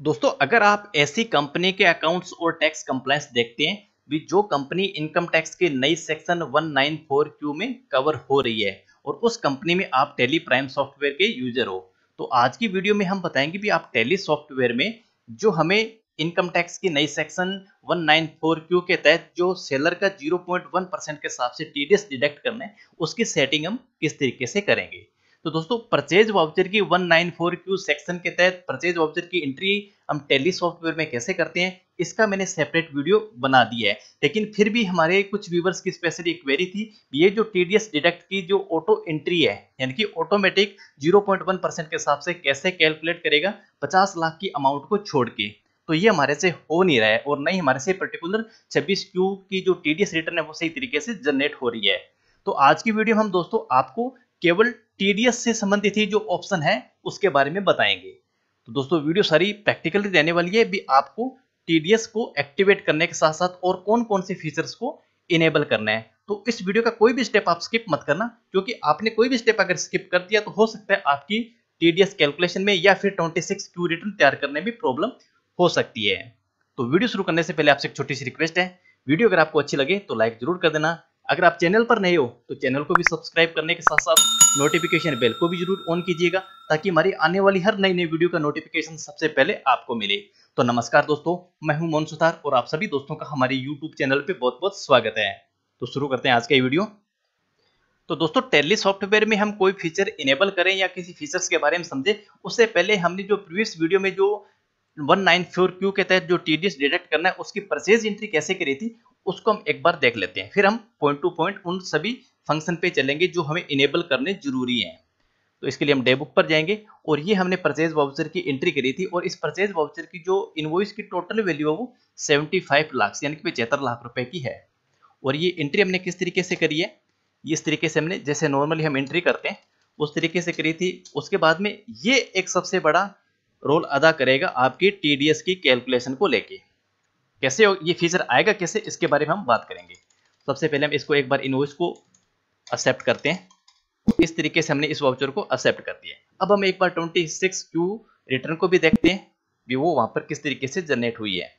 दोस्तों, अगर आप ऐसी कंपनी के अकाउंट्स और टैक्स कंप्लायंस देखते हैं, भी जो कंपनी इनकम टैक्स के नई सेक्शन 194 क्यू में कवर हो रही है और उस कंपनी में आप टेली प्राइम सॉफ्टवेयर के यूज़र हो तो आज की वीडियो में हम बताएँगे भी आप टेली सॉफ्टवेयर में जो हमें इनकम टैक्स की नई सेक्शन 194 क्यू के तहत जो सेलर का 0.1 परसेंट के हिसाब से टीडीएस डिडक्ट करना है, उसकी सेटिंग हम किस तरीके से करेंगे। तो दोस्तों परचेज वाउचर की 194 क्यू सेक्शन के तहत परचेज वाउचर की एंट्री हम टेली सॉफ्टवेयर में कैसे करते हैं, इसका मैंने सेपरेट वीडियो बना दिया है। लेकिन फिर भी हमारे कुछ व्यूवर्स की स्पेशली क्वेरी थी, ये जो टीडीएस डिडक्ट की जो ऑटो एंट्री है, यानी कि ऑटोमेटिक 0.1 परसेंट के हिसाब से कैसे कैलकुलेट करेगा 50 लाख की अमाउंट को छोड़ के। तो ये हमारे से हो नहीं रहा है और नहीं हमारे से पर्टिकुलर 26 क्यू की जो टीडीएस रिटर्न है वो सही तरीके से जनरेट हो रही है। तो आज की वीडियो हम दोस्तों आपको केवल टीडीएस से संबंधित ही जो ऑप्शन है, उसके बारे में बताएँगे। तो दोस्तों, वीडियो सारी प्रैक्टिकली रहने वाली है। भी आपको टीडीएस को एक्टिवेट करने के साथ साथ और कौन कौन से फीचर्स को इनेबल करना है। तो इस वीडियो का कोई भी स्टेप आप स्किप मत करना, क्योंकि आपने कोई भी स्टेप अगर स्किप कर दिया तो हो सकता है आपकी टीडीएस कैलकुलेशन में या फिर 26 क्यू रिटर्न तैयार करने में प्रॉब्लम हो सकती है। तो वीडियो शुरू करने से पहले आपसे एक छोटी सी रिक्वेस्ट है। वीडियो अगर आपको अच्छी लगे तो लाइक ज़रूर कर देना। अगर आप चैनल पर नए हो तो चैनल को भी सब्सक्राइब करने के साथ साथ नोटिफिकेशन बेल को भी ज़रूर ऑन कीजिएगा, ताकि हमारी आने वाली हर नई नई वीडियो का नोटिफिकेशन सबसे पहले आपको मिले। तो नमस्कार दोस्तों, मैं हूँ मोहन सुतार और आप सभी दोस्तों का हमारे यूट्यूब चैनल पे बहुत बहुत स्वागत है। तो शुरू करते हैं आज का ये वीडियो तो दोस्तों टेली सॉफ्टवेयर में हम कोई फीचर इनेबल करें या किसी फीचर्स के बारे में समझे, उससे पहले हमने जो प्रीवियस वीडियो में जो 194 क्यू के तहत जो टी टीडीएस डिडक्ट करना है, उसकी परचेज एंट्री कैसे करी थी उसको हम एक बार देख लेते हैं। फिर हम पॉइंट टू पॉइंट उन सभी फ़ंक्शन पे चलेंगे जो हमें इनेबल करने ज़रूरी हैं। तो इसके लिए हम डे बुक पर जाएँगे और ये हमने परचेज वाउचर की एंट्री करी थी और इस परचेज वाउचर की जो इनवॉइस की टोटल वैल्यू है वो 75 लाख यानी कि पचहत्तर लाख रुपए की है। और ये एंट्री हमने किस तरीके से करी है? इस तरीके से हमने, जैसे नॉर्मली हम एंट्री करते हैं, उस तरीके से करी थी। उसके बाद में ये एक सबसे बड़ा रोल अदा करेगा आपकी टीडीएस की कैलकुलेशन को लेके। कैसे ये फीचर आएगा कैसे, इसके बारे में हम बात करेंगे। सबसे पहले हम इसको एक बार इनवॉइस को एक्सेप्ट करते हैं। इस तरीके से हमने इस वाउचर को एक्सेप्ट कर दिया अब हम एक बार 26 क्यू रिटर्न को भी देखते हैं कि वो वहाँ पर किस तरीके से जनरेट हुई है।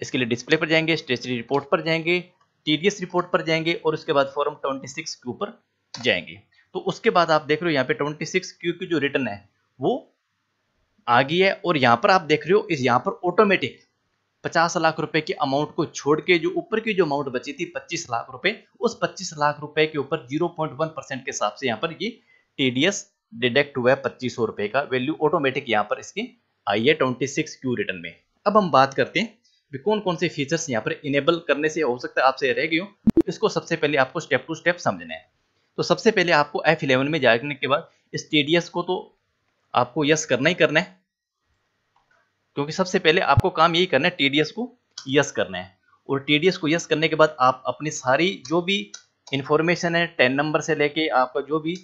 इसके लिए डिस्प्ले पर जाएँगे स्टेशनरी रिपोर्ट पर जाएँगे टीडीएस रिपोर्ट पर जाएँगे और उसके बाद फॉर्म 26 क्यू पर जाएँगे। तो उसके बाद आप देख रहे हो यहाँ पे 26 क्यू की जो रिटर्न है, वो आ गई है और यहाँ पर आप देख रहे हो, इस यहाँ पर ऑटोमेटिक पचास लाख रुपए की अमाउंट को छोड़ के जो ऊपर की जो अमाउंट बची थी पच्चीस लाख रुपए, उस पच्चीस लाख रुपए के ऊपर ज़ीरो पॉइंट वन परसेंट के हिसाब से यहाँ पर ये टीडीएस डिडक्ट हुआ है पच्चीस सौ रुपए का। वैल्यू ऑटोमेटिक यहाँ पर इसकी आई है ट्वेंटी सिक्स क्यू रिटर्न में। अब हम बात करते हैं भी कौन कौन से फीचर्स यहाँ पर इनेबल करने से हो सकता है आपसे रह गई इसको सबसे पहले आपको स्टेप टू स्टेप समझना है। तो सबसे पहले आपको एफ़ इलेवन में जाने के बाद इस टीडीएस को तो आपको यस करना ही करना है। क्योंकि सबसे पहले आपको काम यही करना है टीडीएस को यस करना है। और टीडीएस को यस करने के बाद आप अपनी सारी जो भी इंफॉर्मेशन है टेन नंबर से लेके आपका जो भी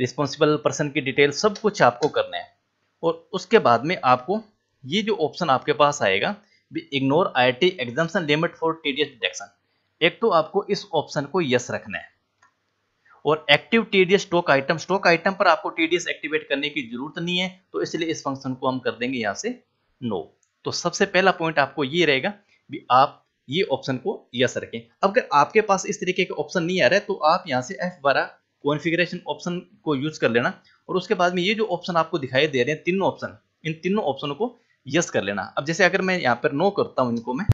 रिस्पॉन्सिबल पर्सन की डिटेल सब कुछ आपको करना है। और उसके बाद में आपको ये जो ऑप्शन आपके पास आएगा ignore I I T exemption limit for TDS detection एक तो आपको इस ऑप्शन को यस रखना है। और active TDS stock item stock item पर आपको टीडीएस एक्टिवेट करने की ज़रूरत नहीं है तो इसलिए इस फ़ंक्शन को हम कर देंगे यहाँ से नो। तो सबसे पहला पॉइंट आपको ये रहेगा भी आप ये ऑप्शन को यस रखें। अगर आपके पास इस तरीके का ऑप्शन नहीं आ रहा है तो आप यहाँ से एफ़ बारह कॉन्फ़िगरेशन ऑप्शन को यूज़ कर लेना और उसके बाद में ये जो ऑप्शन आपको दिखाई दे रहे हैं, तीनों ऑप्शन इन तीनों ऑप्शनों को यस कर लेना। अब जैसे अगर मैं यहाँ पर नो करता हूँ इनको मैं,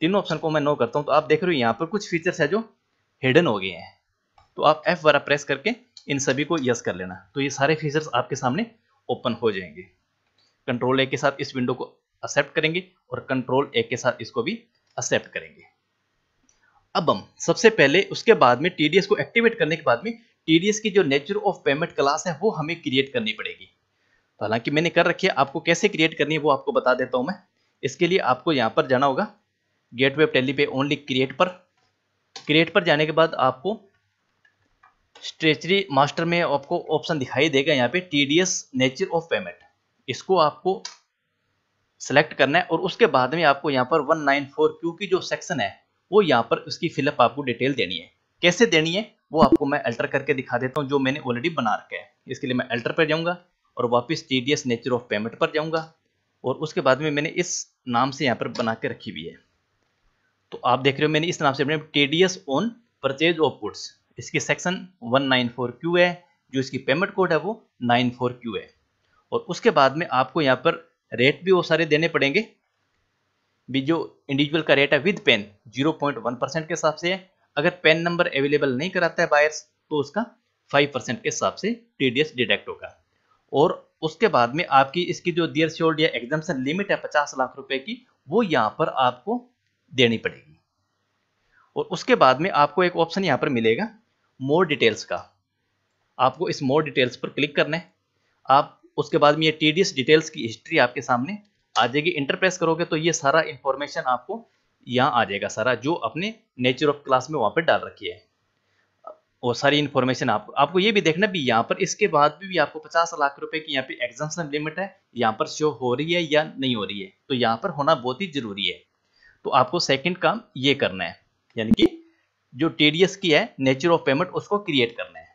तीनों ऑप्शन को मैं नो करता हूँ तो आप देख रहे हो यहाँ पर कुछ फीचर्स है जो हिडन हो गए हैं। तो आप एफ़ बारह प्रेस करके इन सभी को यस कर लेना। तो ये सारे फीचर्स आपके सामने ओपन हो जाएँगे। कंट्रोल ए के साथ इस विंडो को एक्सेप्ट करेंगे और कंट्रोल ए के साथ इसको भी एक्सेप्ट करेंगे। अब हम सबसे पहले उसके बाद में टीडीएस को एक्टिवेट करने के बाद में टीडीएस की जो नेचर ऑफ़ पेमेंट क्लास है, वो हमें क्रिएट करनी पड़ेगी। तो हालाँकि मैंने कर रखी है, आपको कैसे क्रिएट करनी है वो आपको बता देता हूँ मैं। इसके लिए आपको यहाँ पर जाना होगा गेट वे टेली पे ओनली क्रिएट पर। क्रिएट पर जाने के बाद आपको स्ट्रेचरी मास्टर में आपको ऑप्शन दिखाई देगा, यहाँ पे टीडीएस नेचर ऑफ़ पेमेंट इसको आपको सेलेक्ट करना है और उसके बाद में आपको यहाँ पर 194 क्यू की जो सेक्शन है, वो यहाँ पर उसकी फिलअप आपको डिटेल देनी है। कैसे देनी है? वो आपको मैं अल्टर करके दिखा देता हूँ, जो मैंने ऑलरेडी बना रखा है। इसके लिए मैं अल्टर पर जाऊँगा और वापस टी नेचर ऑफ़ पेमेंट पर जाऊँगा और उसके बाद में मैंने इस नाम से यहाँ पर बना के रखी हुई है। तो आप देख रहे हो, मैंने इस नाम से अपने TDS on purchase of goods इसकी सेक्शन 194 क्यू है, जो इसकी पेमेंट कोड है वो 94 क्यू है। और उसके बाद में आपको यहाँ पर रेट भी वो सारे देने पड़ेंगे। भी जो इंडिविजुअल का रेट है विद पेन 0.1 परसेंट के हिसाब से है। अगर पेन नंबर अवेलेबल नहीं कराता है बायर्स तो उसका 5 परसेंट के हिसाब से टीडीएस डिडक्ट होगा। और उसके बाद में आपकी इसकी जो दियर शोल्ड या एग्जामेशन लिमिट है पचास लाख रुपए की, वो यहाँ पर आपको देनी पड़ेगी। और उसके बाद में आपको एक ऑप्शन यहाँ पर मिलेगा मोर डिटेल्स का। आपको इस मोर डिटेल्स पर क्लिक करना है। आप उसके बाद में ये टीडीएस डिटेल्स की हिस्ट्री आपके सामने आ जाएगी। इंटरप्रेस करोगे तो ये सारा इंफॉर्मेशन आपको यहाँ आ जाएगा सारा जो अपने नेचर ऑफ़ क्लास में वहाँ पर डाल रखी है। और सारी इन्फॉर्मेशन आपको आपको ये भी देखना भी यहाँ पर इसके बाद भी, भी आपको 50 लाख रुपए की यहाँ पे एग्जामेशन लिमिट है। यहाँ पर शो हो रही है या नहीं हो रही है। तो यहाँ पर होना बहुत ही ज़रूरी है। तो आपको सेकंड काम ये करना है। यानी कि जो टीडीएस की है नेचर ऑफ़ पेमेंट उसको क्रिएट करना है।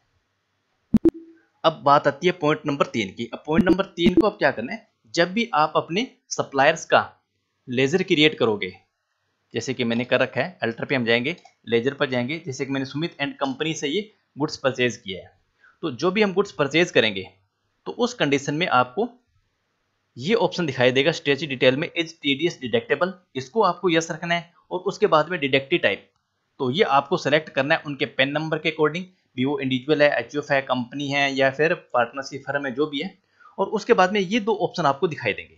अब बात आती है पॉइंट नंबर तीन की। अब पॉइंट नंबर तीन को अब क्या करना है? जब भी आप अपने सप्लायर्स का लेजर क्रिएट करोगे, जैसे कि मैंने कर रखा है अल्टर पे हम जाएँगे लेजर पर जाएँगे, जैसे कि मैंने सुमित एंड कंपनी से ये गुड्स परचेज किया है। तो जो भी हम गुड्स परचेज करेंगे तो उस कंडीशन में आपको ये ऑप्शन दिखाई देगा स्ट्रेची डिटेल में इज़ टीडीएस डिडेक्टेबल इसको आपको यस रखना है और उसके बाद में डिडेक्टी टाइप तो ये आपको सेलेक्ट करना है उनके पेन नंबर के अकॉर्डिंग भी वो इंडिविजुअल है एच है कंपनी है, या फिर पार्टनरशिप फर्म है, जो भी है, और उसके बाद में ये दो ऑप्शन आपको दिखाई देंगे।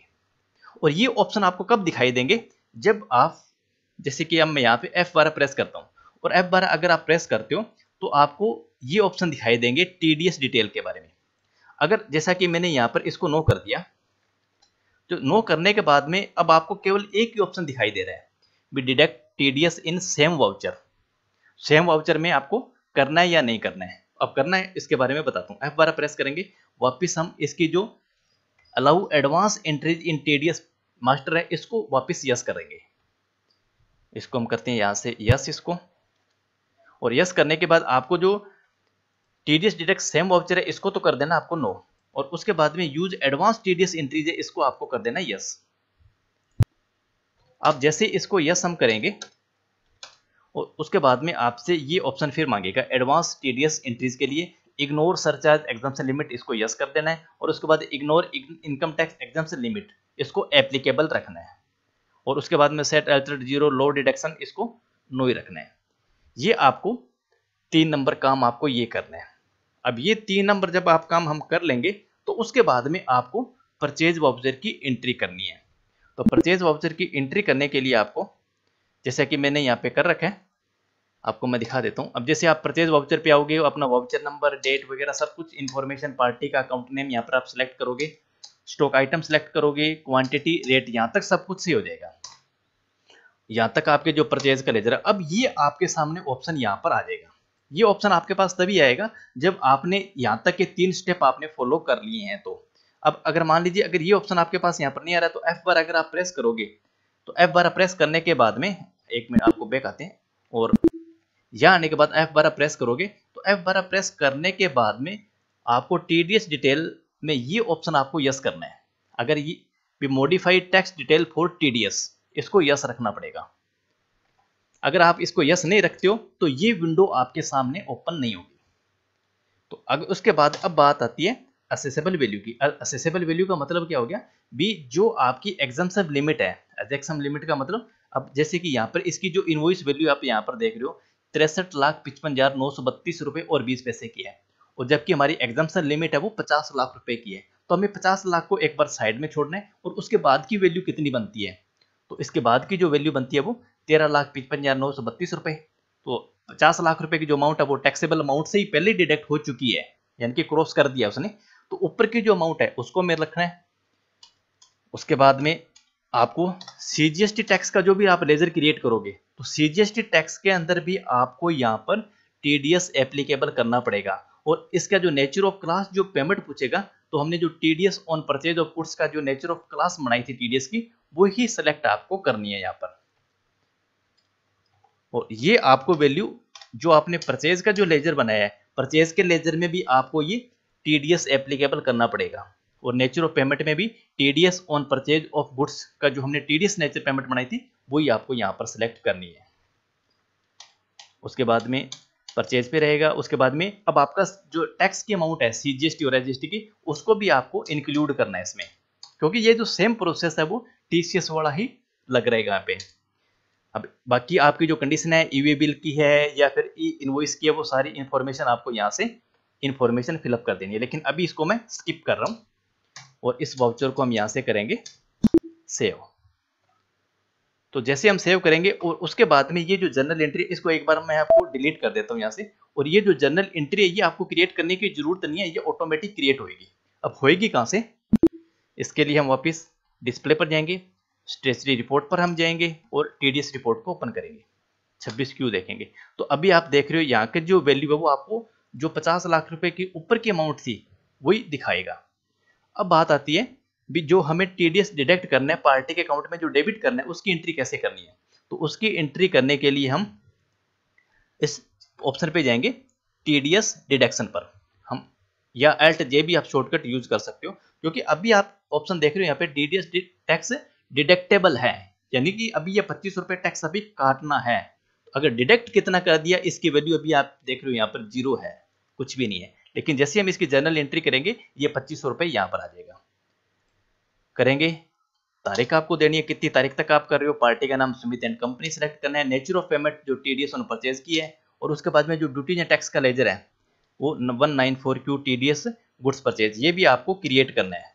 और ये ऑप्शन आपको कब दिखाई देंगे? जब आप, जैसे कि अब मैं यहाँ पे F12 प्रेस करता हूँ, और F12 अगर आप प्रेस करते हो तो आपको ये ऑप्शन दिखाई देंगे टीडीएस डिटेल के बारे में। अगर, जैसा कि मैंने यहाँ पर इसको नो कर दिया तो नो करने के बाद में अब आपको केवल एक ही ऑप्शन दिखाई दे रहा है be deduct TDS in same voucher same voucher में आपको करना है या नहीं करना है? अब करना है, इसके बारे में बताता हूँ। एफ़ बारह प्रेस करेंगे, वापिस हम इसकी जो allow advance entries in TDS master है, इसको वापिस यस करेंगे। इसको हम करते हैं यहाँ से यस इसको। और यस करने के बाद आपको जो T TDS detect same voucher है, इसको तो कर देना आपको नो और उसके बाद में यूज़ एडवांस टीडीएस एंट्रीज है, इसको आपको कर देना यस आप जैसे इसको यस हम करेंगे उसके बाद में आपसे ये ऑप्शन फिर मांगेगा एडवांस टीडीएस एंट्रीज के लिए इग्नोर सरचार्ज एग्जाम्शन लिमिट इसको यस कर देना है और उसके बाद ignore income tax exemption limit इसको एप्लीकेबल रखना है। और उसके बाद में set alter zero low deduction इसको नो ही रखना है। ये आपको तीन नंबर काम आपको ये करना है। अब ये तीन नंबर जब आप काम हम कर लेंगे तो उसके बाद में आपको परचेज वाउचर की एंट्री करनी है। तो परचेज वाउचर की एंट्री करने के लिए आपको, जैसा कि मैंने यहाँ पे कर रखा है आपको मैं दिखा देता हूँ। अब जैसे आप परचेज वाउचर पे आओगे, अपना वाउचर नंबर डेट वगैरह, सब कुछ इन्फॉर्मेशन पार्टी का अकाउंट नेम यहाँ पर आप सिलेक्ट करोगे। स्टॉक आइटम सेलेक्ट करोगे क्वांटिटी रेट यहाँ तक सब कुछ सही हो जाएगा। यहाँ तक आपके जो परचेज का लेजर अब ये आपके सामने ऑप्शन यहाँ पर आ जाएगा। ये ऑप्शन आपके पास तभी आएगा जब आपने यहाँ तक के तीन स्टेप आपने फॉलो कर लिए हैं तो। अब अगर मान लीजिए, अगर ये ऑप्शन आपके पास यहाँ पर नहीं आ रहा तो एफ़ बार अगर आप प्रेस करोगे तो एफ़ बार प्रेस करने के बाद में, एक मिनट, आपको बैक आते हैं और यहाँ आने के बाद एफ़ बार प्रेस करोगे तो एफ़ बार प्रेस करने के बाद में आपको टीडीएस डिटेल में ये ऑप्शन आपको यस करना है। अगर ये modified tax detail for TDS इसको यस रखना पड़ेगा। अगर आप इसको यस नहीं रखते हो तो ये विंडो आपके सामने ओपन नहीं होगी। तो अगर उसके बाद अब बात आती है असेसेबल वैल्यू की। असेसेबल वैल्यू का मतलब क्या हो गया? बी जो आपकी एग्ज़ाम लिमिट है एग्ज़ाम लिमिट का मतलब अब जैसे कि यहाँ पर इसकी जो इनवॉइस वैल्यू आप यहाँ पर देख रहे हो तिरसठ लाख पिचपन हज़ार नौ सौ बत्तीस रुपए और बीस पैसे की है। और जबकि हमारी एग्जाम्सन लिमिट है वो पचास लाख रुपए की है। तो हमें पचास लाख को एक बार साइड में छोड़ना है और उसके बाद की वैल्यू कितनी बनती है? तो इसके बाद की जो वैल्यू बनती है वो तेरह लाख पिचपन हज़ार नौ सौ बत्तीस रुपए। तो पचास लाख रुपए की जो अमाउंट है वो टैक्सेबल अमाउंट से ही पहले डिडक्ट हो चुकी है, यानी कि क्रॉस कर दिया उसने। तो ऊपर की जो अमाउंट है उसको मेरे रखना है। उसके बाद में आपको सीजीएसटी टैक्स का जो भी आप लेजर क्रिएट करोगे तो सीजीएसटी टैक्स के अंदर भी आपको यहाँ पर टीडीएस एप्लीकेबल करना पड़ेगा। और इसका जो नेचर ऑफ़ क्लास जो पेमेंट पूछेगा तो हमने जो TDS on purchase of goods का जो नेचर ऑफ़ क्लास बनाई थी टीडीएस की वो ही सिलेक्ट आपको करनी है यहाँ पर। और ये आपको वैल्यू जो आपने परचेज का जो लेजर बनाया है परचेज के लेजर में भी आपको ये टीडीएस एप्लीकेबल करना पड़ेगा। और नेचर ऑफ़ पेमेंट में भी TDS on purchase of goods का जो हमने टीडीएस नेचर पेमेंट बनाई थी वही आपको यहाँ पर सिलेक्ट करनी है। उसके बाद में परचेज पे रहेगा, उसके बाद में अब आपका जो टैक्स की अमाउंट है सीजीएसटी और एसजीएसटी की, उसको भी आपको इंक्लूड करना है इसमें। क्योंकि ये जो सेम प्रोसेस है, वो टीसीएस वाला ही लग रहेगा यहाँ पे। अब बाकी आपकी जो कंडीशन है ई बिल की है या फिर ई इनवॉइस की है, वो सारी इंफॉर्मेशन आपको यहाँ से इंफॉर्मेशन फिलअप कर देनी है। लेकिन अभी इसको मैं स्किप कर रहा हूँ और इस वाउचर को हम यहाँ से करेंगे सेव तो जैसे हम सेव करेंगे, और उसके बाद में ये जो जर्नल एंट्री इसको एक बार मैं आपको डिलीट कर देता हूँ यहाँ से। और ये जो जर्नल एंट्री है, ये आपको क्रिएट करने की ज़रूरत नहीं है, ये ऑटोमेटिक क्रिएट होगी अब होएगी कहाँ से? इसके लिए हम वापस डिस्प्ले पर जाएँगे स्टेचरी रिपोर्ट पर हम जाएँगे, और टीडीएस रिपोर्ट को ओपन करेंगे। 26 क्यू देखेंगे। तो अभी आप देख रहे हो, यहाँ के जो वैल्यू है, वो आपको जो 50 लाख रुपए की ऊपर की अमाउंट थी, वही दिखाएगा। अब बात आती है भी जो हमें टीडीएस डिडक्ट करना है पार्टी के अकाउंट में जो डेबिट करना है, उसकी एंट्री कैसे करनी है? तो उसकी एंट्री करने के लिए हम इस ऑप्शन पे जाएँगे टीडीएस डिडक्शन पर। हम, या एल्ट जे भी आप शॉर्टकट यूज़ कर सकते हो, क्योंकि अभी आप ऑप्शन देख रहे हो, यहाँ पे टीडीएस टैक्स डिडक्टेबल है। यानी कि अभी ये पच्चीस रुपए टैक्स अभी काटना है। अगर डिडक्ट कितना कर दिया, इसकी वैल्यू अभी आप देख रहे हो, यहाँ पर ज़ीरो है, कुछ भी नहीं है। लेकिन जैसे हम इसकी जर्नल एंट्री करेंगे, ये पच्चीस सौ रुपए यहाँ पर आ जाएगा। करेंगे। तारीख आपको देनी है, कितनी तारीख तक आप कर रहे हो, पार्टी का नाम सुमित एंड कंपनी सेलेक्ट करना है नेचर ऑफ़ पेमेंट जो टीडीएस उन्होंने परचेज की है, और उसके बाद में जो ड्यूटी या टैक्स का लेजर है, वो one nine four Q T D S goods purchase ये भी आपको क्रिएट करना है।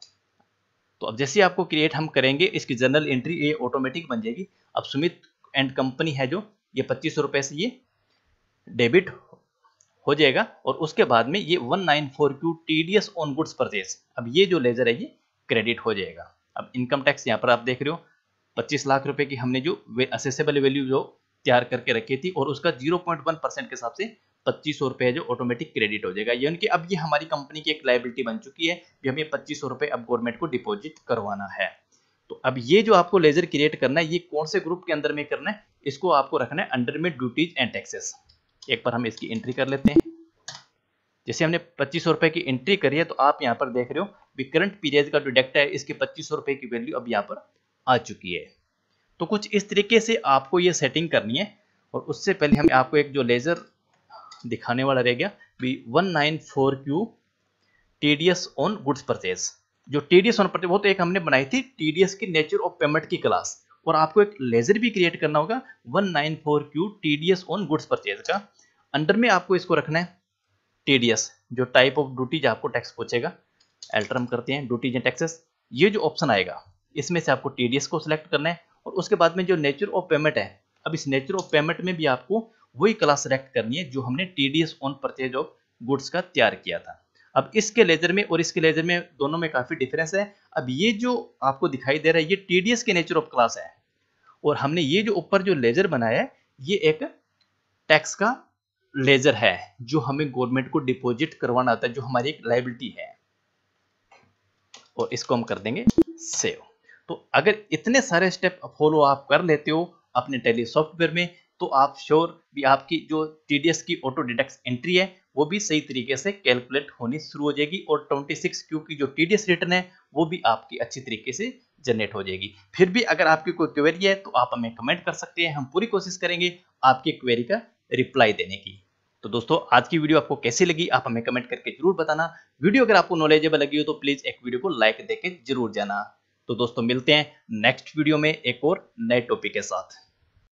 तो अब जैसे आपको क्रिएट हम करेंगे, इसकी जनरल एंट्री ये ऑटोमेटिक बन जाएगी। अब सुमित एंड कंपनी है जो, ये पच्चीस सौ रुपए से ये डेबिट हो जाएगा, और उसके बाद में ये 194 Q TDS on goods purchase अब ये जो लेजर है ये क्रेडिट हो जाएगा। अब इनकम टैक्स यहाँ पर आप देख रहे हो 25 लाख रुपए की हमने जो असेसेबल वैल्यू जो तैयार करके रखी थी और उसका 0.1 परसेंट के हिसाब से पच्चीस सौ रुपए जो ऑटोमेटिक क्रेडिट हो जाएगा। यानी कि अब ये हमारी कंपनी की एक लाइबिलिटी बन चुकी है कि हमें पच्चीस सौ अब गवर्नमेंट को डिपॉजिट करवाना है। तो अब ये जो आपको लेजर क्रिएट करना है, ये कौन से ग्रुप के अंदर में करना है, इसको आपको रखना है अंडर में ड्यूटीज़ एंड टैक्सेस एक बार हम इसकी एंट्री कर लेते हैं। जैसे हमने पच्चीस सौ की एंट्री करी है तो आप यहाँ पर देख रहे हो करंट पीरियड का जो डेक्ट है, इसके पच्चीस सौ रुपए की वैल्यू अब यहाँ पर आ चुकी है। तो कुछ इस तरीके से आपको ये सेटिंग करनी है और उससे पहले हम आपको एक जो लेजर दिखाने वाला रह गया B one nine four Q TDS on goods purchase जो टीडीएस ऑन परचेज वो तो एक हमने बनाई थी टीडीएस की नेचर ऑफ़ पेमेंट की क्लास और आपको एक लेजर भी क्रिएट करना होगा one nine four Q TDS on goods purchase का। अंडर में आपको इसको रखना है टीडीएस जो टाइप ऑफ़ ड्यूटीज़ आपको टैक्स पूछेगा। एल्टरम करते हैं ड्यूटीज़ एंड टैक्सेस ये जो ऑप्शन आएगा, इसमें से आपको टीडीएस को सिलेक्ट करना है और उसके बाद में जो नेचर ऑफ़ पेमेंट है, अब इस नेचर ऑफ़ पेमेंट में भी आपको वही क्लास सेलेक्ट करनी है जो हमने TDS on purchase of goods का तैयार किया था। अब इसके लेजर में और इसके लेजर में दोनों में काफ़ी डिफरेंस है। अब ये जो आपको दिखाई दे रहा है, ये टीडीएस के नेचर ऑफ़ क्लास है और हमने ये जो ऊपर जो लेजर बनाया है, ये एक टैक्स का लेजर है जो हमें गवर्नमेंट को डिपॉजिट करवाना आता है, जो हमारी एक लाइबिलिटी है। और इसको हम कर देंगे सेव तो अगर इतने सारे स्टेप फॉलो आप कर लेते हो अपने टेली सॉफ्टवेयर में तो आप श्योर भी आपकी जो टीडीएस की ऑटो डिडक्ट एंट्री है, वो भी सही तरीके से कैलकुलेट होनी शुरू हो जाएगी और 26 क्यू की जो टीडीएस रिटर्न है, वो भी आपकी अच्छी तरीके से जनरेट हो जाएगी. फिर भी अगर आपकी कोई क्वेरी है तो आप हमें कमेंट कर सकते हैं, हम पूरी कोशिश करेंगे आपकी क्वेरी का रिप्लाई देने की. तो दोस्तों, आज की वीडियो आपको कैसी लगी, आप हमें कमेंट करके ज़रूर बताना। वीडियो अगर आपको नॉलेजेबल लगी हो तो प्लीज़ एक वीडियो को लाइक देके ज़रूर जाना। तो दोस्तों, मिलते हैं नेक्स्ट वीडियो में एक और नए टॉपिक के साथ।